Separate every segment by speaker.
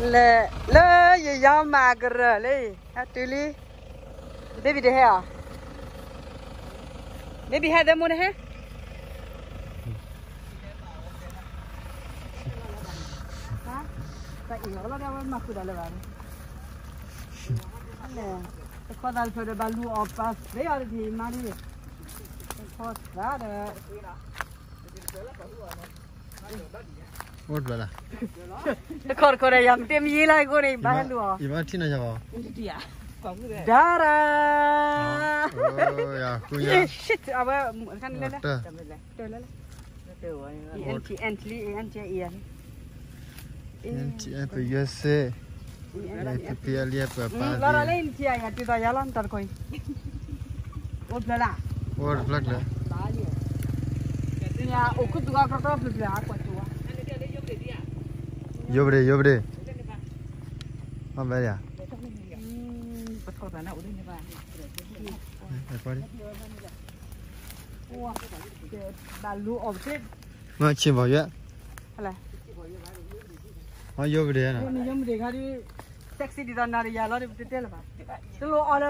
Speaker 1: لا لا يا يا ماغر لي هاتولي بيبي ده ها بيبي هذا مو ها خدا ဟုတ်ပါလားခေါ်ခေါ်ရံတင်
Speaker 2: ရေးလိုက်
Speaker 1: ကိုနေဘာလို့ရောဒီမှာထိနေကြပါဦး
Speaker 2: ဒီရဒါ
Speaker 1: ရာအိုး
Speaker 2: ယာကိုယာ
Speaker 1: shit ya tidak juga kertas blala aku. 要不
Speaker 2: 得，要不得。好买点。
Speaker 1: 嗯，不错，咱那屋
Speaker 2: 里那
Speaker 1: 边。哎，好的。哇，
Speaker 2: 这大路哦，
Speaker 1: 这。
Speaker 2: 我七八月。
Speaker 1: 好嘞。啊，要不得。你不得，taxi 哪呀？哪里不了吧？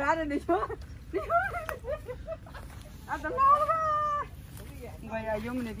Speaker 1: 二？你说，你说，啊，这老了。我也，要不得的。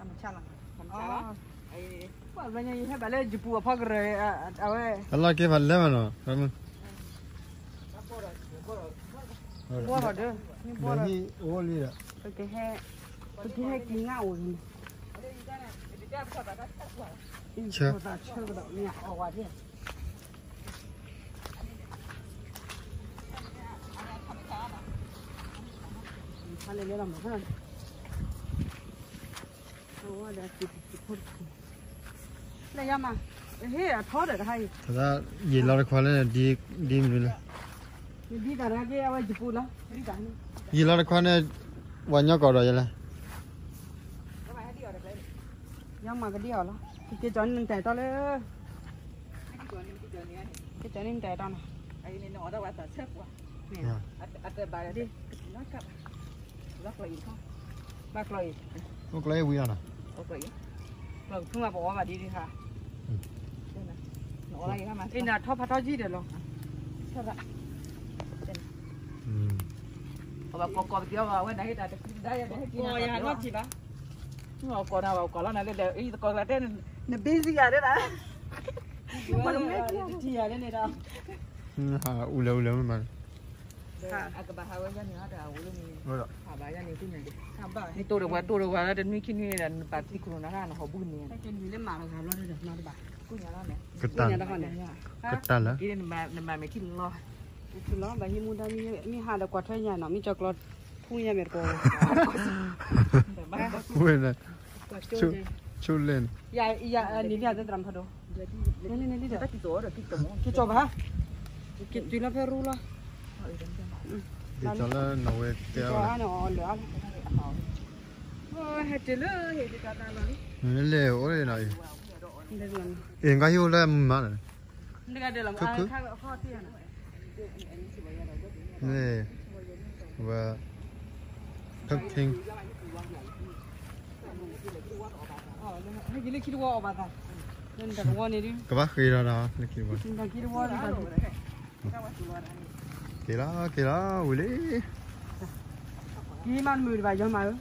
Speaker 2: Clon nè, clon nè, okra. Lady figure nè, lady figures. Oh, đó được.
Speaker 1: ta kho ma phuri da hai phuri khoan da đi đi na ke đi bola ma cái ao he tile đó đi cả lo jipu wa ta khoan hai na ni ka rồi da la ni lo de ba chan de am chan la ai pa ba cái he mình chạy to wa cái re a chạy
Speaker 2: Allah ke valle nên nó. Cảm ơn.
Speaker 1: bo ha de ni bo ra
Speaker 2: Đây ô li đó.
Speaker 1: bắt he cái he ki ngao ni
Speaker 2: Chưa
Speaker 1: ta chưa có động nhà ở ngoài đi Hãy subscribe cho kênh Ghiền Mì Gõ Để không bỏ lỡ những video hấp dẫn
Speaker 2: Thật ra gì lo khoa lên đi đi mình lên.
Speaker 1: đi cả ra cái ao chụp lá đi cả này
Speaker 2: Gì lo khoa lên vào nhau cỏ rồi vậy là.
Speaker 1: nhưng mà cái điều đó cái cái chọn mình chạy to lên cái chọn mình chạy to này nè đi bác lời
Speaker 2: Nó lấy quý nào?
Speaker 1: lời không mà bỏ mà đi đi hả cái nào thọ phát thọ gì được luôn sao vậy
Speaker 2: Ừ.
Speaker 1: Ủa con con tiêu vào cái đấy là đấy đấy
Speaker 3: Ngồi nhà nó
Speaker 1: chị bác
Speaker 3: Ngồi còn nào còn nó này để ý còn là tên
Speaker 1: nó busy à đấy đã
Speaker 3: mà nó chỉ là đây này đâu.
Speaker 2: Ha, ula ula mà.
Speaker 3: À cái bà hai cái nữa là uống đi.
Speaker 2: Rồi.
Speaker 3: À bà cái này cái này. Tham bà. Ni tôi được qua tôi được qua đến mấy khi này là bà tí cũng nó ra nó buồn nè.
Speaker 1: cái chân gì lên mà làm lo được nó bà
Speaker 3: Cũng nó nè.
Speaker 2: Ketan.
Speaker 1: nhà đó còn này
Speaker 2: Ketan lah.
Speaker 3: Cái này mà mà mấy khi lo.
Speaker 1: thì nó bà himu da mi mi ha da quạt nhà nó mi chocolate phu nhà mẹ cô
Speaker 2: Quên rồi. Chu chu lên.
Speaker 1: ya ya ni dia da dram phado ni ni ni dia
Speaker 3: Cái tổ rồi cái tổ.
Speaker 1: cái cho bà cái tùy nó phải ru lo
Speaker 2: Đi cho nó nấu cái
Speaker 1: cho
Speaker 2: tiêu.
Speaker 1: anh nó lửa ôi hết chứ lỡ hết chứ cả ta rồi
Speaker 2: Nó lệ ô đây này.
Speaker 1: đây là
Speaker 2: Yên cái hiu lên mà này.
Speaker 1: đây là để làm
Speaker 2: Cứ-
Speaker 1: ai
Speaker 2: cứ.
Speaker 1: khai kho tiền. À
Speaker 2: Nè. Và cooking.
Speaker 1: ờ hay cái lấy kilo bà ta. Nên đặt qua này đi.
Speaker 2: Các bác khi ra đó, nó kêu
Speaker 1: nên
Speaker 2: 几啦几
Speaker 1: 啦 kỳ 几万 quỳ ly,